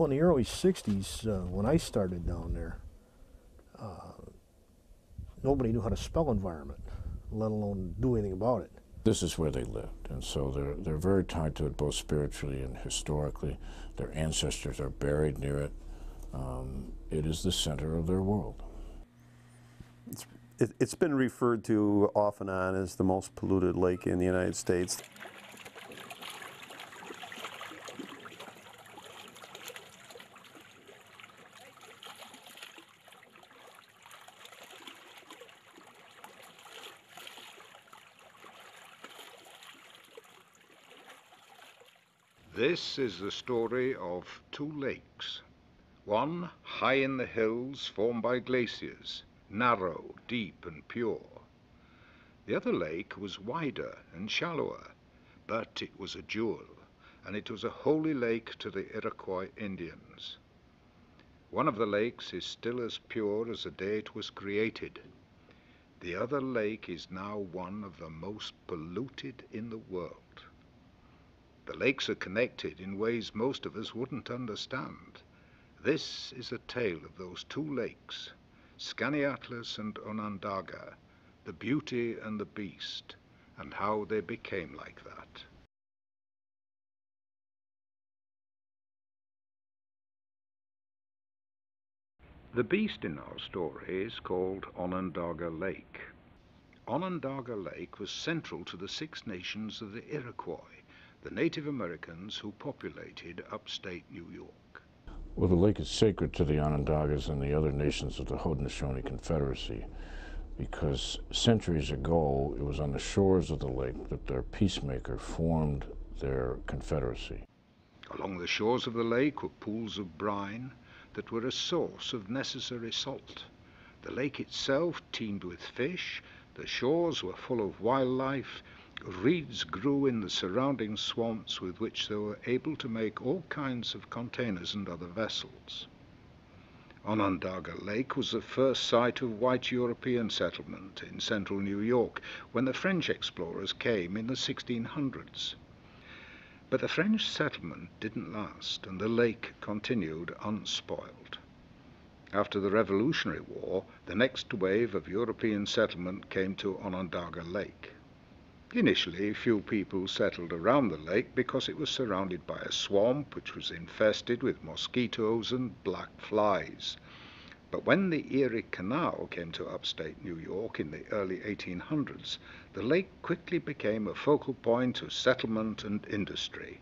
Well, in the early 60s, uh, when I started down there, uh, nobody knew how to spell environment, let alone do anything about it. This is where they lived, and so they're, they're very tied to it both spiritually and historically. Their ancestors are buried near it. Um, it is the center of their world. It's, it, it's been referred to off and on as the most polluted lake in the United States. This is the story of two lakes. One high in the hills, formed by glaciers, narrow, deep, and pure. The other lake was wider and shallower, but it was a jewel, and it was a holy lake to the Iroquois Indians. One of the lakes is still as pure as the day it was created. The other lake is now one of the most polluted in the world. The lakes are connected in ways most of us wouldn't understand. This is a tale of those two lakes, Skaneateles and Onondaga, the beauty and the beast, and how they became like that. The beast in our story is called Onondaga Lake. Onondaga Lake was central to the Six Nations of the Iroquois the Native Americans who populated upstate New York. Well, the lake is sacred to the Onondagas and the other nations of the Haudenosaunee Confederacy because centuries ago it was on the shores of the lake that their peacemaker formed their confederacy. Along the shores of the lake were pools of brine that were a source of necessary salt. The lake itself teemed with fish, the shores were full of wildlife, Reeds grew in the surrounding swamps with which they were able to make all kinds of containers and other vessels. Onondaga Lake was the first site of white European settlement in central New York when the French explorers came in the 1600s. But the French settlement didn't last and the lake continued unspoiled. After the Revolutionary War, the next wave of European settlement came to Onondaga Lake. Initially, few people settled around the lake because it was surrounded by a swamp which was infested with mosquitoes and black flies. But when the Erie Canal came to upstate New York in the early 1800s, the lake quickly became a focal point of settlement and industry.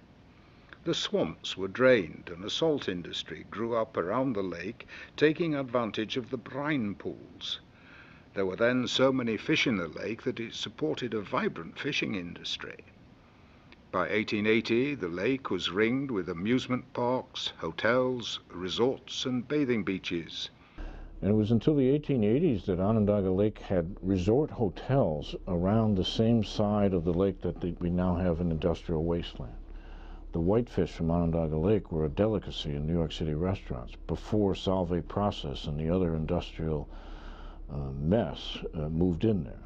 The swamps were drained and a salt industry grew up around the lake, taking advantage of the brine pools. There were then so many fish in the lake that it supported a vibrant fishing industry. By 1880, the lake was ringed with amusement parks, hotels, resorts, and bathing beaches. And it was until the 1880s that Onondaga Lake had resort hotels around the same side of the lake that the, we now have an industrial wasteland. The whitefish from Onondaga Lake were a delicacy in New York City restaurants before Solvay Process and the other industrial mess uh, moved in there.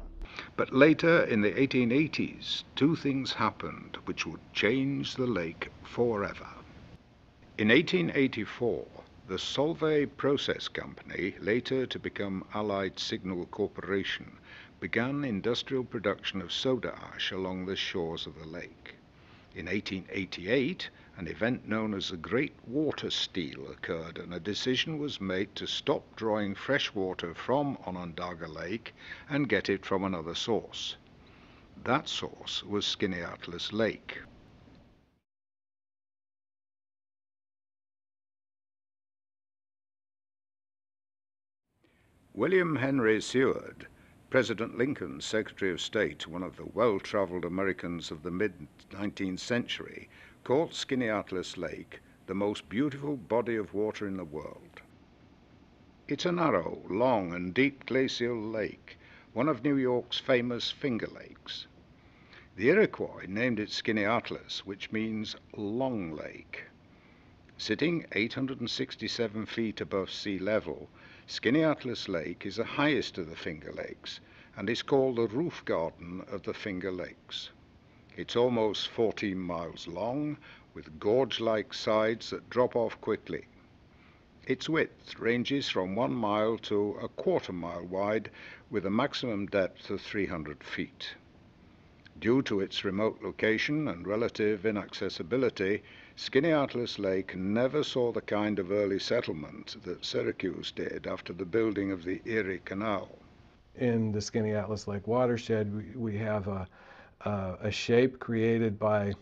But later, in the 1880s, two things happened which would change the lake forever. In 1884, the Solvay Process Company, later to become Allied Signal Corporation, began industrial production of soda ash along the shores of the lake. In 1888, an event known as the Great Water Steal occurred, and a decision was made to stop drawing fresh water from Onondaga Lake and get it from another source. That source was Skaneateles Lake. William Henry Seward, President Lincoln's Secretary of State, one of the well traveled Americans of the mid 19th century, called Skaneateles Lake the most beautiful body of water in the world. It's a narrow, long, and deep glacial lake, one of New York's famous finger lakes. The Iroquois named it Skaneateles, which means long lake. Sitting 867 feet above sea level, Skaneateles Lake is the highest of the Finger Lakes and is called the roof garden of the Finger Lakes. It's almost 14 miles long, with gorge-like sides that drop off quickly. Its width ranges from one mile to a quarter mile wide with a maximum depth of 300 feet. Due to its remote location and relative inaccessibility, Skaneateles Lake never saw the kind of early settlement that Syracuse did after the building of the Erie Canal. In the Skaneateles Lake watershed, we, we have a, a, a shape created by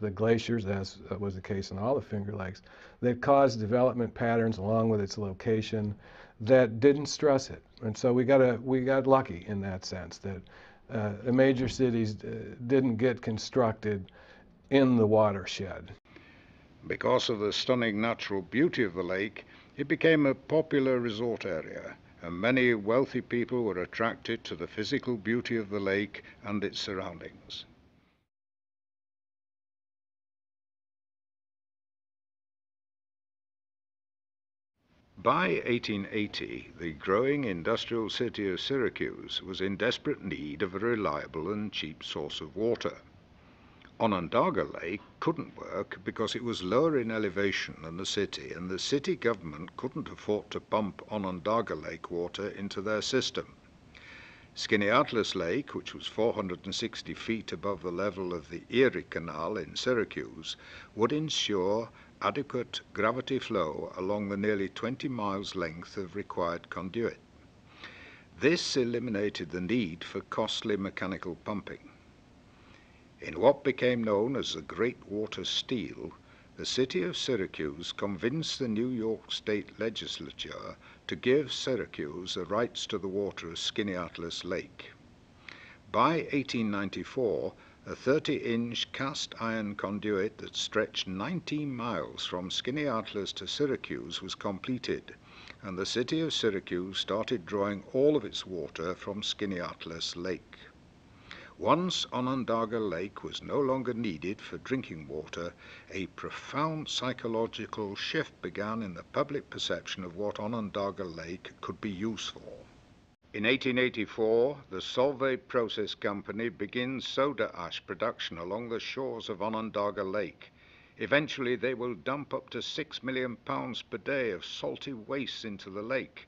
the glaciers, as was the case in all the Finger Lakes, that caused development patterns along with its location that didn't stress it. And so we got, a, we got lucky in that sense that uh, the major cities uh, didn't get constructed in the watershed. Because of the stunning natural beauty of the lake, it became a popular resort area, and many wealthy people were attracted to the physical beauty of the lake and its surroundings. By 1880, the growing industrial city of Syracuse was in desperate need of a reliable and cheap source of water. Onondaga Lake couldn't work because it was lower in elevation than the city, and the city government couldn't afford to pump Onondaga Lake water into their system. Skaneateles Lake, which was 460 feet above the level of the Erie Canal in Syracuse, would ensure adequate gravity flow along the nearly 20 miles length of required conduit. This eliminated the need for costly mechanical pumping. In what became known as the Great Water Steal, the city of Syracuse convinced the New York State Legislature to give Syracuse the rights to the water of Skaneateles Lake. By 1894, a 30-inch cast iron conduit that stretched 19 miles from Skaneateles to Syracuse was completed, and the city of Syracuse started drawing all of its water from Skaneateles Lake. Once Onondaga Lake was no longer needed for drinking water, a profound psychological shift began in the public perception of what Onondaga Lake could be used for. In 1884, the Solvay Process Company begins soda ash production along the shores of Onondaga Lake. Eventually, they will dump up to 6 million pounds per day of salty waste into the lake.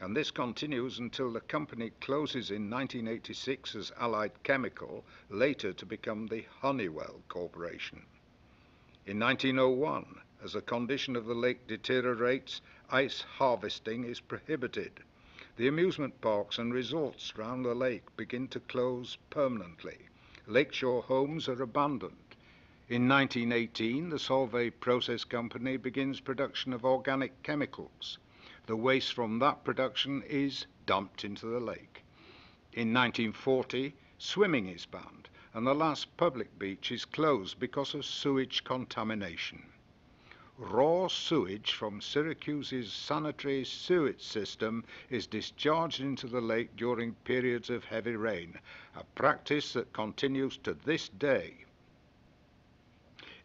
And this continues until the company closes in 1986 as Allied Chemical, later to become the Honeywell Corporation. In 1901, as a condition of the lake deteriorates, ice harvesting is prohibited the amusement parks and resorts round the lake begin to close permanently. Lakeshore homes are abandoned. In 1918, the Solvay Process Company begins production of organic chemicals. The waste from that production is dumped into the lake. In 1940, swimming is banned, and the last public beach is closed because of sewage contamination raw sewage from Syracuse's sanitary sewage system is discharged into the lake during periods of heavy rain, a practice that continues to this day.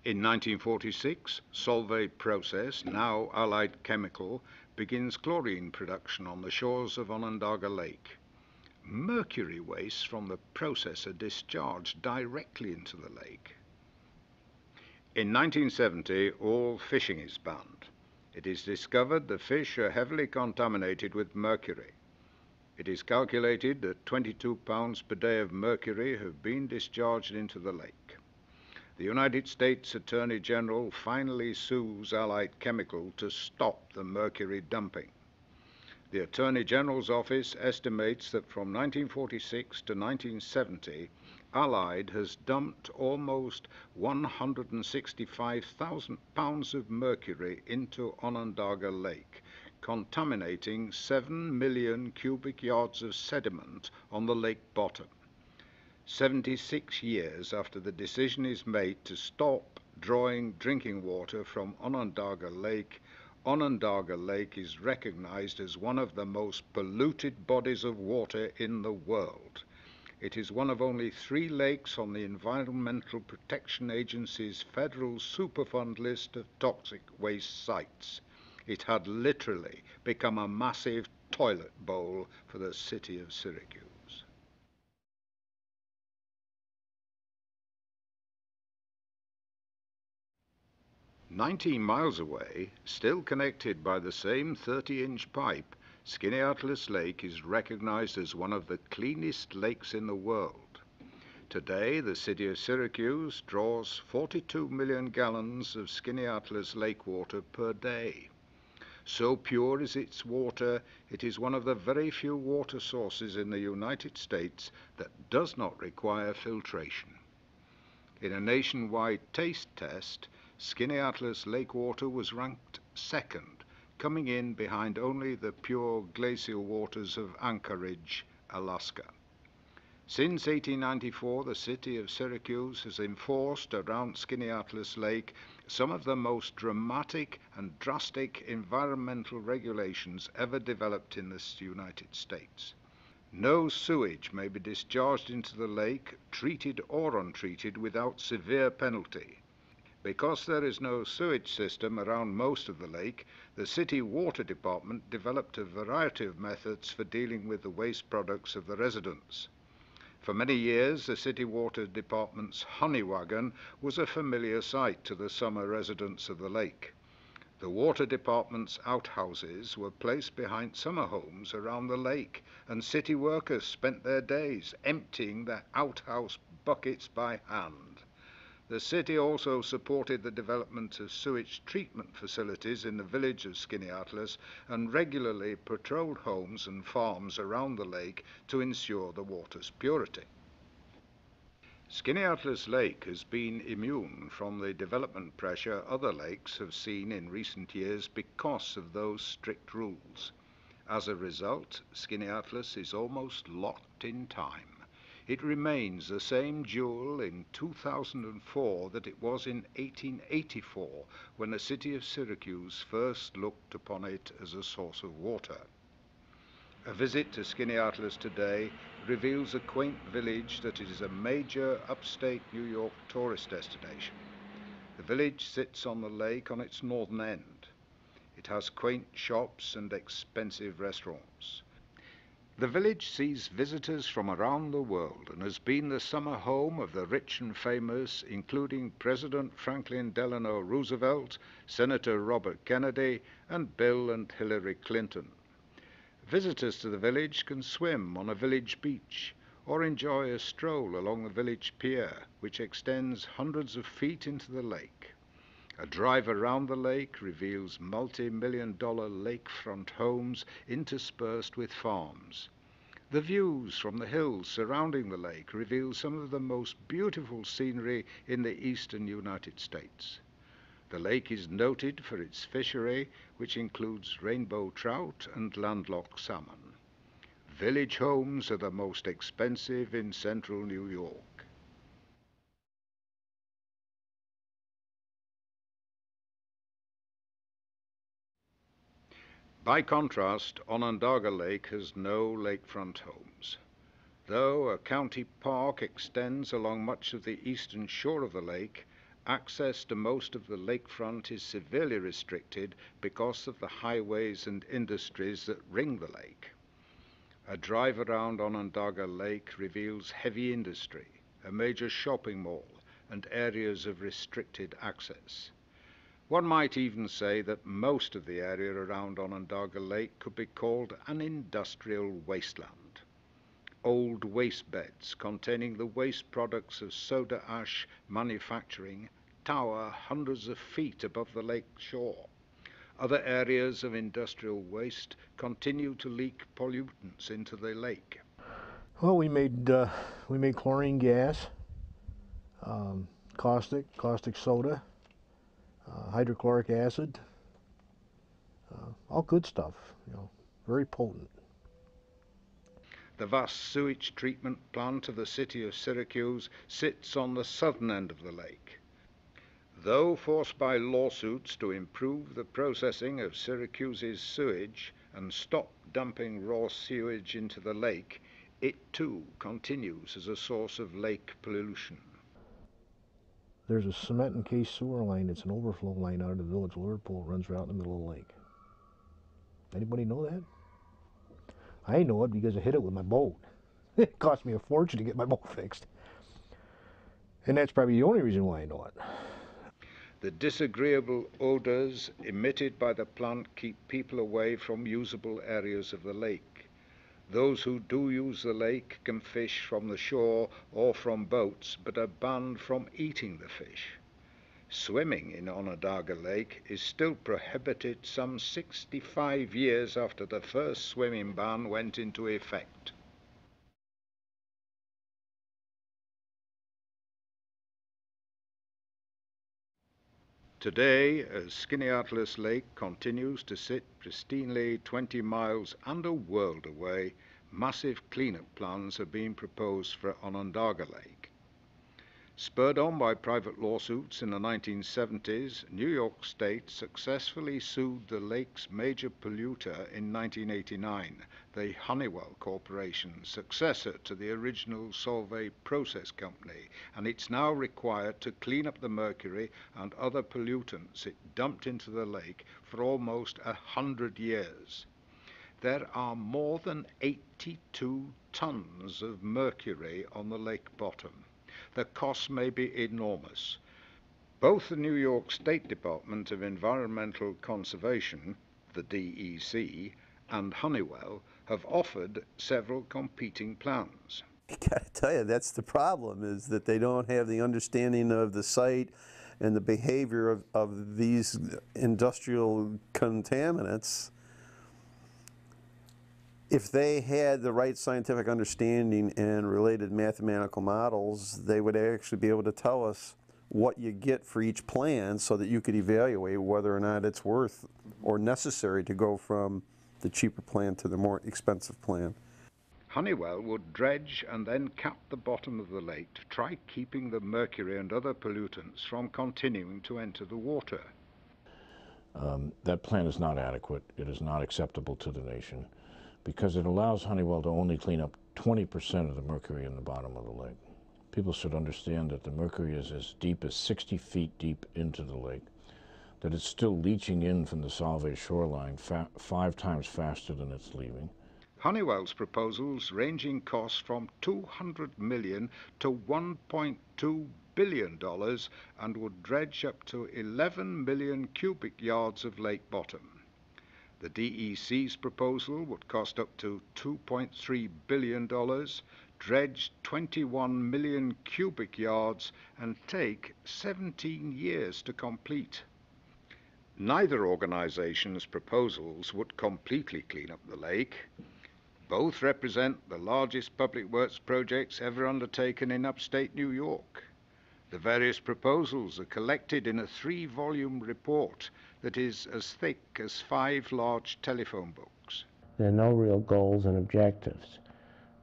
In 1946, Solvay Process, now Allied Chemical, begins chlorine production on the shores of Onondaga Lake. Mercury waste from the process are discharged directly into the lake. In 1970, all fishing is banned. It is discovered the fish are heavily contaminated with mercury. It is calculated that 22 pounds per day of mercury have been discharged into the lake. The United States Attorney General finally sues Allied Chemical to stop the mercury dumping. The Attorney General's office estimates that from 1946 to 1970, Allied has dumped almost 165,000 pounds of mercury into Onondaga Lake, contaminating 7 million cubic yards of sediment on the lake bottom. 76 years after the decision is made to stop drawing drinking water from Onondaga Lake, Onondaga Lake is recognized as one of the most polluted bodies of water in the world. It is one of only three lakes on the Environmental Protection Agency's federal Superfund list of toxic waste sites. It had literally become a massive toilet bowl for the city of Syracuse. 19 miles away, still connected by the same 30 inch pipe, Skaneateles Lake is recognized as one of the cleanest lakes in the world. Today, the city of Syracuse draws 42 million gallons of Skaneateles lake water per day. So pure is its water, it is one of the very few water sources in the United States that does not require filtration. In a nationwide taste test, Skaneateles lake water was ranked second coming in behind only the pure glacial waters of Anchorage, Alaska. Since 1894, the city of Syracuse has enforced around Skaneateles Lake some of the most dramatic and drastic environmental regulations ever developed in the United States. No sewage may be discharged into the lake, treated or untreated, without severe penalty. Because there is no sewage system around most of the lake, the city water department developed a variety of methods for dealing with the waste products of the residents. For many years, the city water department's honey wagon was a familiar sight to the summer residents of the lake. The water department's outhouses were placed behind summer homes around the lake, and city workers spent their days emptying the outhouse buckets by hand. The city also supported the development of sewage treatment facilities in the village of Skaneateles and regularly patrolled homes and farms around the lake to ensure the water's purity. Skaneateles Lake has been immune from the development pressure other lakes have seen in recent years because of those strict rules. As a result, Skaneateles is almost locked in time it remains the same jewel in 2004 that it was in 1884 when the city of Syracuse first looked upon it as a source of water. A visit to Skaneateles today reveals a quaint village that is a major upstate New York tourist destination. The village sits on the lake on its northern end. It has quaint shops and expensive restaurants. The village sees visitors from around the world and has been the summer home of the rich and famous, including President Franklin Delano Roosevelt, Senator Robert Kennedy, and Bill and Hillary Clinton. Visitors to the village can swim on a village beach or enjoy a stroll along the village pier, which extends hundreds of feet into the lake. A drive around the lake reveals multi million dollar lakefront homes interspersed with farms. The views from the hills surrounding the lake reveal some of the most beautiful scenery in the eastern United States. The lake is noted for its fishery, which includes rainbow trout and landlocked salmon. Village homes are the most expensive in central New York. By contrast, Onondaga Lake has no lakefront homes. Though a county park extends along much of the eastern shore of the lake, access to most of the lakefront is severely restricted because of the highways and industries that ring the lake. A drive around Onondaga Lake reveals heavy industry, a major shopping mall, and areas of restricted access. One might even say that most of the area around Onondaga Lake could be called an industrial wasteland. Old waste beds containing the waste products of soda ash manufacturing tower hundreds of feet above the lake shore. Other areas of industrial waste continue to leak pollutants into the lake. Well, we made uh, we made chlorine gas, um, caustic, caustic soda, uh, hydrochloric acid, uh, all good stuff, you know, very potent. The vast sewage treatment plant of the city of Syracuse sits on the southern end of the lake. Though forced by lawsuits to improve the processing of Syracuse's sewage and stop dumping raw sewage into the lake, it too continues as a source of lake pollution. There's a cement encased sewer line It's an overflow line out of the village Liverpool. Runs right in the middle of the lake. Anybody know that? I know it because I hit it with my boat. it cost me a fortune to get my boat fixed. And that's probably the only reason why I know it. The disagreeable odors emitted by the plant keep people away from usable areas of the lake. Those who do use the lake can fish from the shore or from boats, but are banned from eating the fish. Swimming in Onondaga Lake is still prohibited some 65 years after the first swimming ban went into effect. Today, as Skaneateles Lake continues to sit pristinely 20 miles and a world away, massive cleanup plans are being proposed for Onondaga Lake. Spurred on by private lawsuits in the 1970s, New York State successfully sued the lake's major polluter in 1989, the Honeywell Corporation, successor to the original Solvay Process Company, and it's now required to clean up the mercury and other pollutants it dumped into the lake for almost a hundred years. There are more than 82 tons of mercury on the lake bottom the cost may be enormous. Both the New York State Department of Environmental Conservation, the DEC, and Honeywell have offered several competing plans. I gotta tell you, that's the problem, is that they don't have the understanding of the site and the behavior of, of these industrial contaminants if they had the right scientific understanding and related mathematical models, they would actually be able to tell us what you get for each plan so that you could evaluate whether or not it's worth or necessary to go from the cheaper plan to the more expensive plan. Honeywell would dredge and then cap the bottom of the lake to try keeping the mercury and other pollutants from continuing to enter the water. Um, that plan is not adequate. It is not acceptable to the nation because it allows Honeywell to only clean up 20% of the mercury in the bottom of the lake. People should understand that the mercury is as deep as 60 feet deep into the lake, that it's still leaching in from the Solvay shoreline five times faster than it's leaving. Honeywell's proposals range in costs from 200 million to 1.2 billion dollars and would dredge up to 11 million cubic yards of lake bottom. The DEC's proposal would cost up to $2.3 billion, dredge 21 million cubic yards, and take 17 years to complete. Neither organization's proposals would completely clean up the lake. Both represent the largest public works projects ever undertaken in upstate New York. The various proposals are collected in a three volume report that is as thick as five large telephone books. There are no real goals and objectives,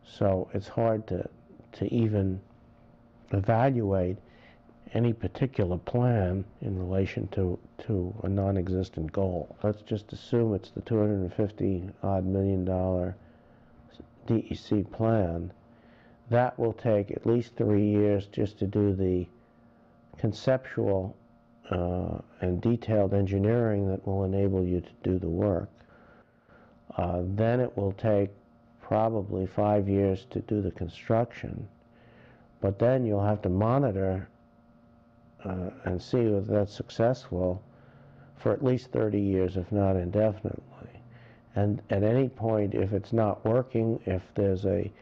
so it's hard to, to even evaluate any particular plan in relation to, to a non-existent goal. Let's just assume it's the 250 odd million dollar DEC plan. That will take at least three years just to do the conceptual uh, and detailed engineering that will enable you to do the work. Uh, then it will take probably five years to do the construction, but then you'll have to monitor uh, and see if that's successful for at least 30 years, if not indefinitely. And at any point, if it's not working, if there's a,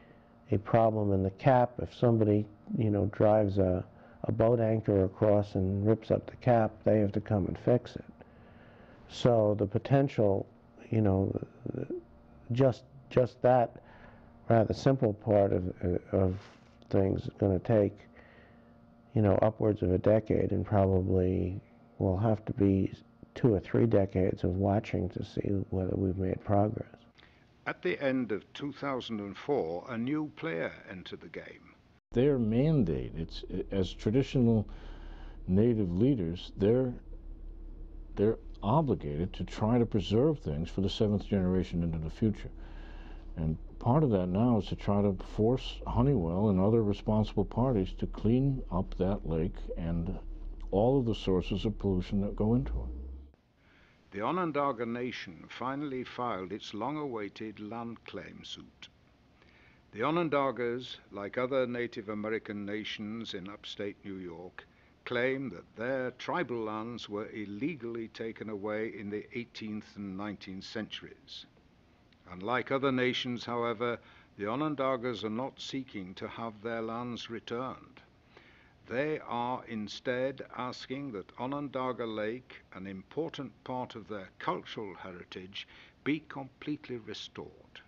a problem in the cap, if somebody, you know, drives a, a boat anchor across and rips up the cap, they have to come and fix it. So the potential, you know, just just that rather simple part of of things is going to take, you know, upwards of a decade, and probably will have to be two or three decades of watching to see whether we've made progress. At the end of 2004, a new player entered the game their mandate. It's as traditional native leaders, they're they're obligated to try to preserve things for the seventh generation into the future. And part of that now is to try to force Honeywell and other responsible parties to clean up that lake and all of the sources of pollution that go into it. The Onondaga Nation finally filed its long-awaited land claim suit. The Onondagas, like other Native American nations in upstate New York, claim that their tribal lands were illegally taken away in the 18th and 19th centuries. Unlike other nations, however, the Onondagas are not seeking to have their lands returned. They are instead asking that Onondaga Lake, an important part of their cultural heritage, be completely restored.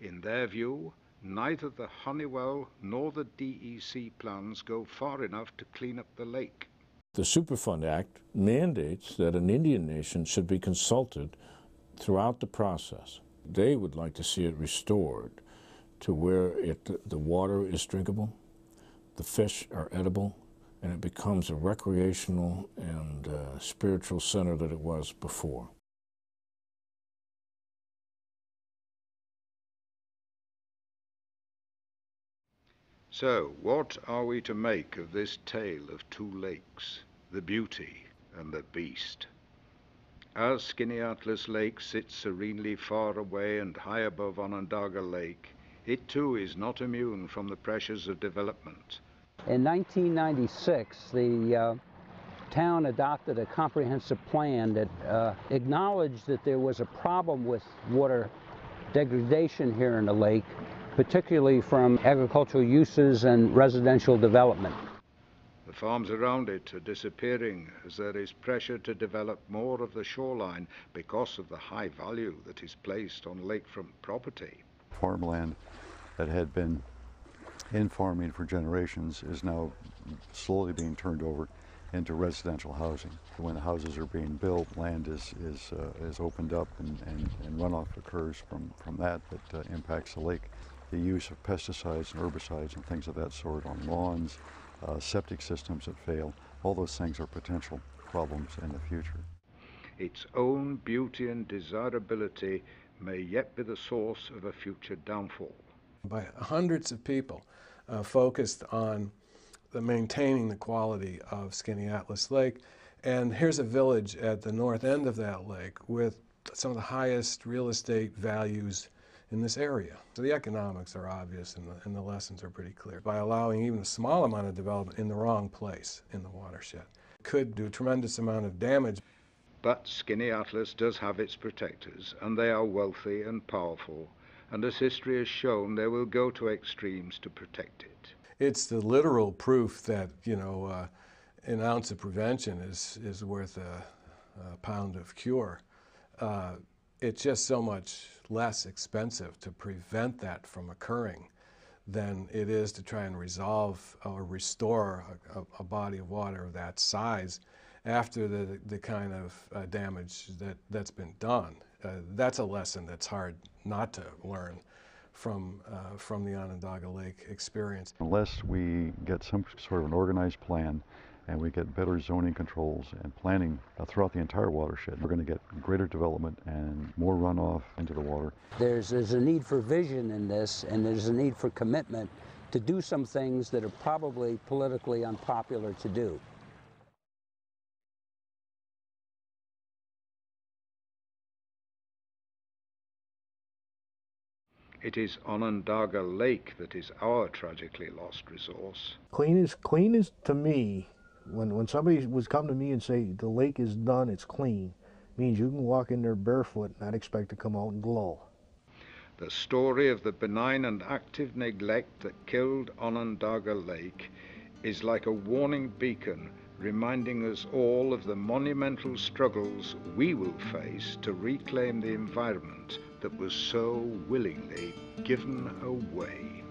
In their view, neither the Honeywell nor the DEC plans go far enough to clean up the lake. The Superfund Act mandates that an Indian nation should be consulted throughout the process. They would like to see it restored to where it, the water is drinkable, the fish are edible, and it becomes a recreational and uh, spiritual center that it was before. So, what are we to make of this tale of two lakes, the beauty and the beast? As Skaneateles Lake sits serenely far away and high above Onondaga Lake, it too is not immune from the pressures of development. In 1996, the uh, town adopted a comprehensive plan that uh, acknowledged that there was a problem with water degradation here in the lake particularly from agricultural uses and residential development. The farms around it are disappearing as there is pressure to develop more of the shoreline because of the high value that is placed on lakefront property. Farmland that had been in farming for generations is now slowly being turned over into residential housing. When the houses are being built, land is, is, uh, is opened up and, and, and, runoff occurs from, from that that uh, impacts the lake the use of pesticides and herbicides and things of that sort on lawns, uh, septic systems that fail, all those things are potential problems in the future. Its own beauty and desirability may yet be the source of a future downfall. By hundreds of people uh, focused on the maintaining the quality of Skaneateles Lake. And here's a village at the north end of that lake with some of the highest real estate values in this area. So the economics are obvious and the, and the lessons are pretty clear. By allowing even a small amount of development in the wrong place in the watershed could do a tremendous amount of damage. But Skaneateles does have its protectors, and they are wealthy and powerful, and as history has shown, they will go to extremes to protect it. It's the literal proof that, you know, uh, an ounce of prevention is, is worth a, a pound of cure. Uh, it's just so much less expensive to prevent that from occurring than it is to try and resolve or restore a, a, body of water of that size after the, the kind of uh, damage that, that's been done. Uh, that's a lesson that's hard not to learn from, uh, from the Onondaga Lake experience. Unless we get some sort of an organized plan and we get better zoning controls and planning throughout the entire watershed. We're going to get greater development and more runoff into the water. There's, there's a need for vision in this, and there's a need for commitment to do some things that are probably politically unpopular to do. It is Onondaga Lake that is our tragically lost resource. Clean is clean is to me when when somebody was come to me and say the lake is done, it's clean, means you can walk in there barefoot and not expect to come out and glow. The story of the benign and active neglect that killed Onondaga Lake is like a warning beacon reminding us all of the monumental struggles we will face to reclaim the environment that was so willingly given away.